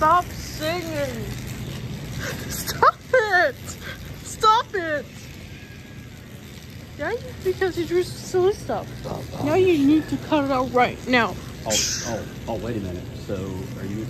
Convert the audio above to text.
Stop singing. Stop it. Stop it. Yeah, because you drew silly stuff. Now you need to cut it out right now. Oh, oh, oh, wait a minute. So are you